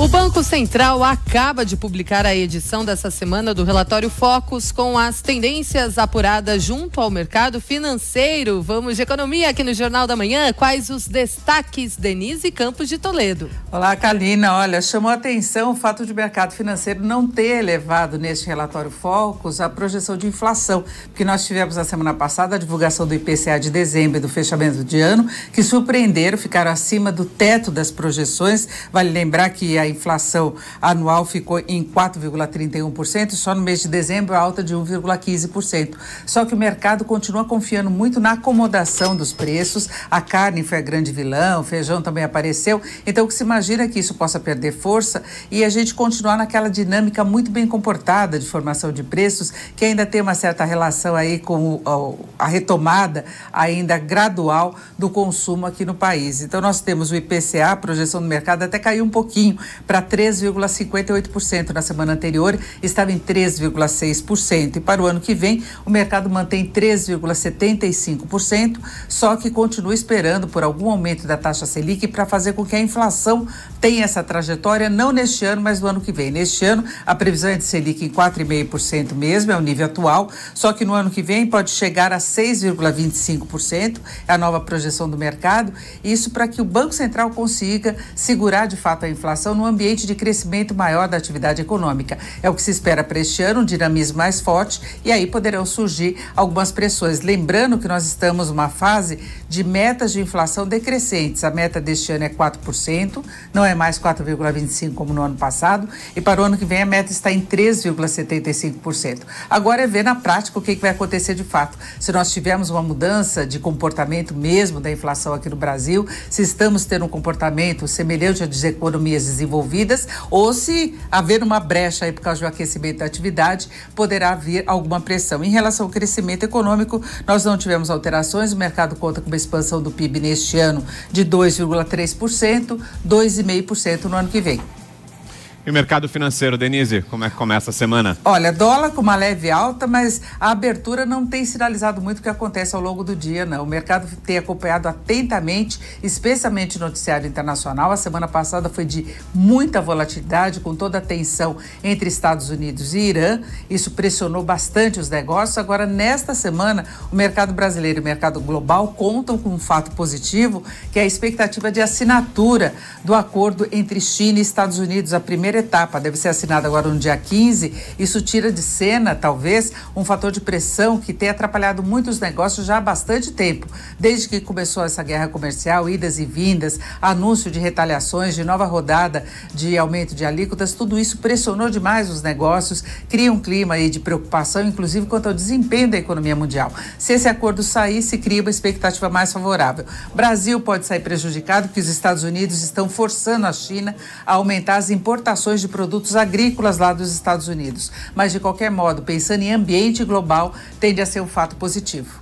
O Banco Central acaba de publicar a edição dessa semana do relatório Focus com as tendências apuradas junto ao mercado financeiro. Vamos de economia aqui no Jornal da Manhã. Quais os destaques, Denise Campos de Toledo? Olá, Kalina. Olha, chamou atenção o fato de o mercado financeiro não ter elevado neste relatório Focus a projeção de inflação, porque nós tivemos na semana passada a divulgação do IPCA de dezembro e do fechamento de ano, que surpreenderam, ficaram acima do teto das projeções. Vale lembrar que a inflação anual ficou em 4,31%, só no mês de dezembro alta de 1,15%. Só que o mercado continua confiando muito na acomodação dos preços. A carne foi a grande vilã, o feijão também apareceu. Então, o que se imagina é que isso possa perder força e a gente continuar naquela dinâmica muito bem comportada de formação de preços, que ainda tem uma certa relação aí com a retomada ainda gradual do consumo aqui no país. Então, nós temos o IPCA, a projeção do mercado até caiu um pouquinho para 3,58% na semana anterior, estava em 3,6%. E para o ano que vem, o mercado mantém 3,75%, só que continua esperando por algum aumento da taxa Selic para fazer com que a inflação tenha essa trajetória, não neste ano, mas no ano que vem. Neste ano, a previsão é de Selic em 4,5% mesmo, é o nível atual, só que no ano que vem pode chegar a 6,25%, é a nova projeção do mercado. Isso para que o Banco Central consiga segurar de fato a inflação no ambiente de crescimento maior da atividade econômica. É o que se espera para este ano, um dinamismo mais forte, e aí poderão surgir algumas pressões. Lembrando que nós estamos numa fase de metas de inflação decrescentes. A meta deste ano é 4%, não é mais 4,25% como no ano passado, e para o ano que vem a meta está em 3,75%. Agora é ver na prática o que, vai acontecer de fato. Se nós tivermos uma mudança de comportamento mesmo da inflação aqui no Brasil, se estamos tendo um comportamento semelhante às economias desenvolvidas, ou se haver uma brecha aí por causa do aquecimento da atividade, poderá vir alguma pressão. Em relação ao crescimento econômico, nós não tivemos alterações, o mercado conta com uma expansão do PIB neste ano de 2,3%, 2,5% no ano que vem. E o mercado financeiro, Denise, como é que começa a semana? Olha, dólar com uma leve alta, mas a abertura não tem sinalizado muito o que acontece ao longo do dia, não. O mercado tem acompanhado atentamente, especialmente o noticiário internacional. A semana passada foi de muita volatilidade, com toda a tensão entre Estados Unidos e Irã. Isso pressionou bastante os negócios. Agora, nesta semana, o mercado brasileiro e o mercado global contam com um fato positivo, que é a expectativa de assinatura do acordo entre China e Estados Unidos, a primeira primeira etapa deve ser assinada agora no dia 15. Isso tira de cena, talvez, um fator de pressão que tem atrapalhado muitos negócios já há bastante tempo. Desde que começou essa guerra comercial, idas e vindas, anúncio de retaliações, de nova rodada de aumento de alíquotas, tudo isso pressionou demais os negócios, cria um clima aí de preocupação, inclusive quanto ao desempenho da economia mundial. Se esse acordo sair, se cria uma expectativa mais favorável. Brasil pode sair prejudicado porque os Estados Unidos estão forçando a China a aumentar as importações exportações de produtos agrícolas lá dos Estados Unidos. Mas, de qualquer modo, pensando em ambiente global, tende a ser um fato positivo.